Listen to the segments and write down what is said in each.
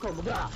Calma, calma,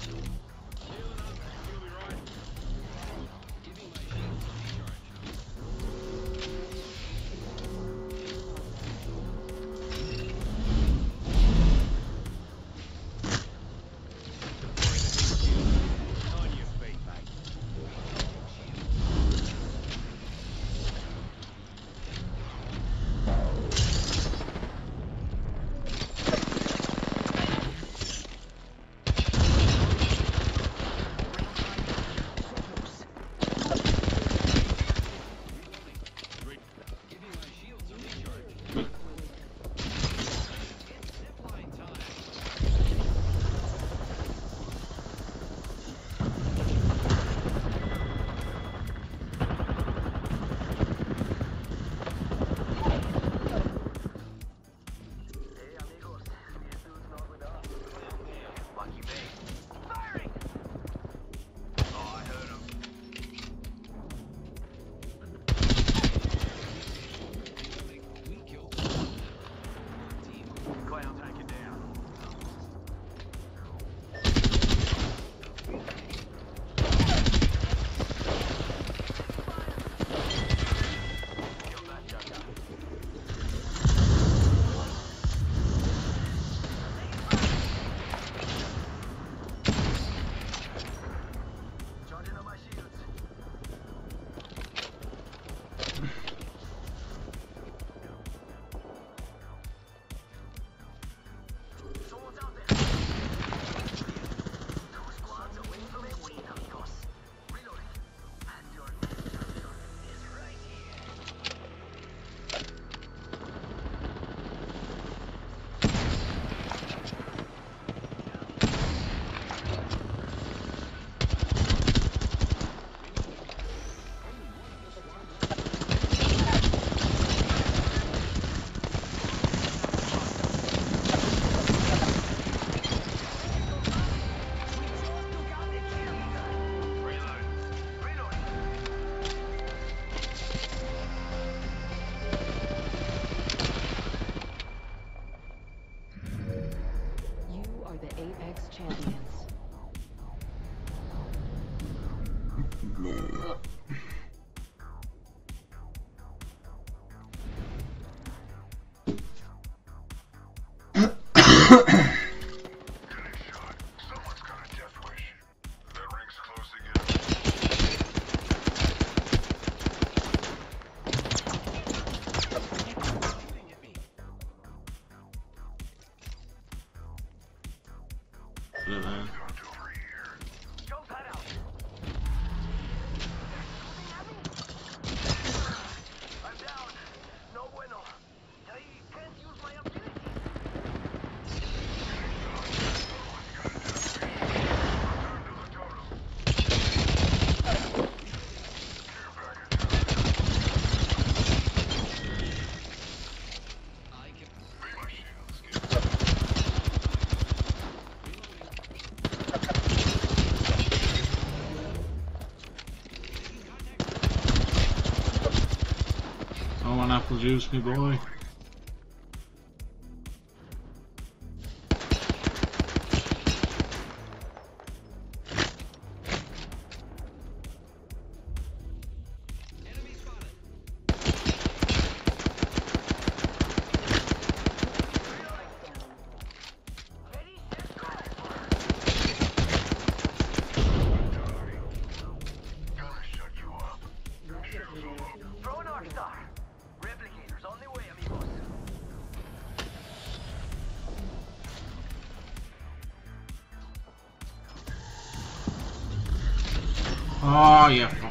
champions. for that, man. excuse me, boy. Oh, yeah.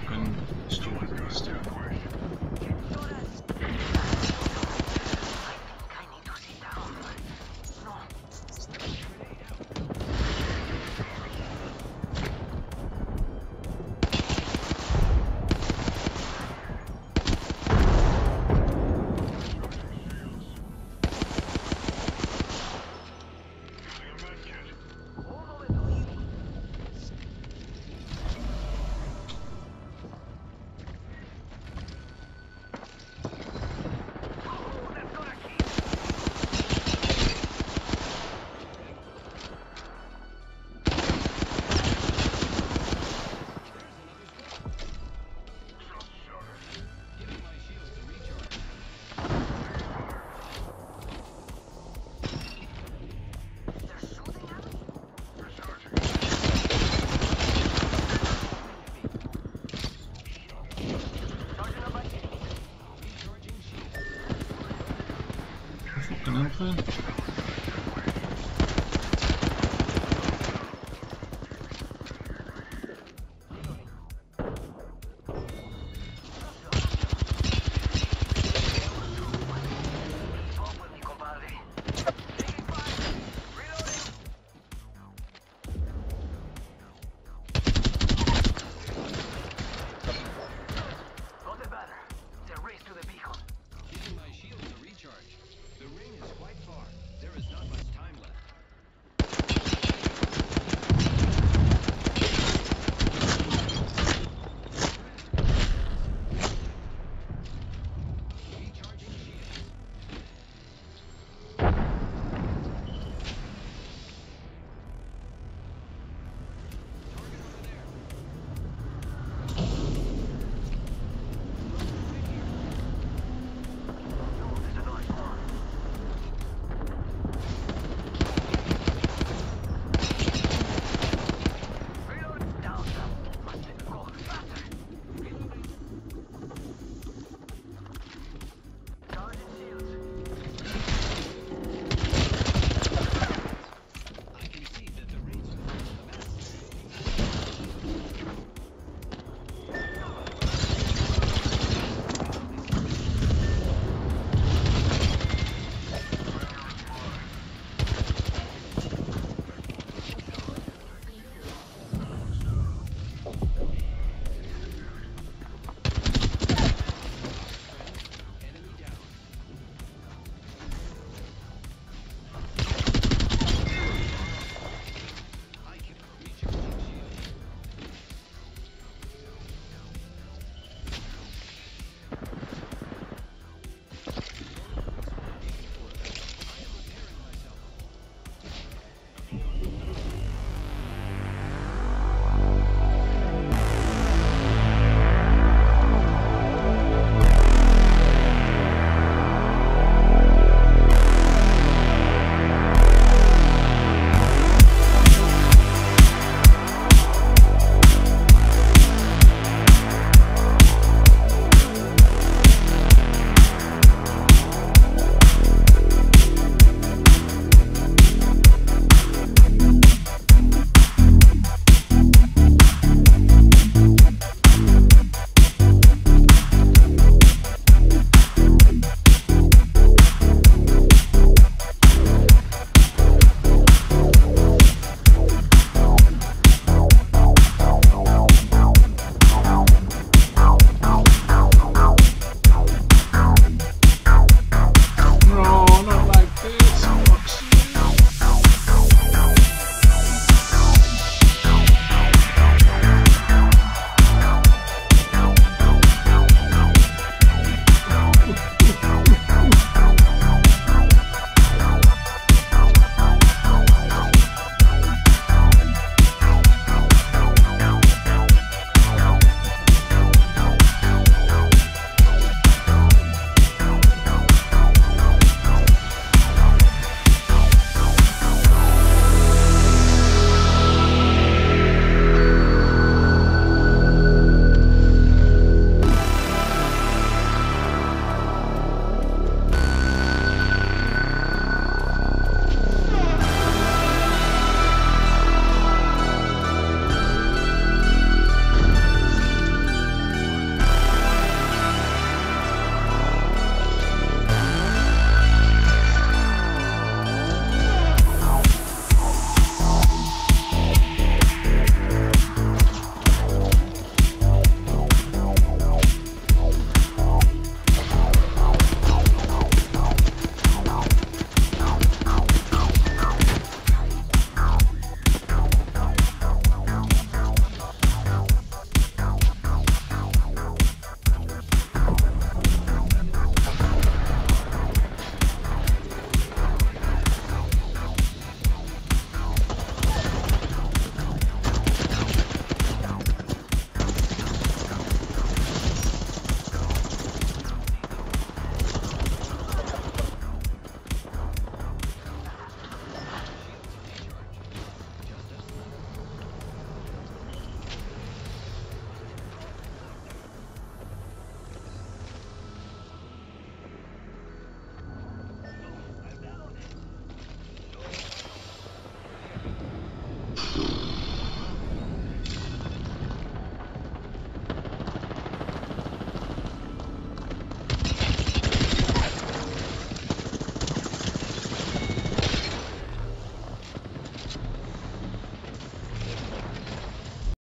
Ich hab den Angriff.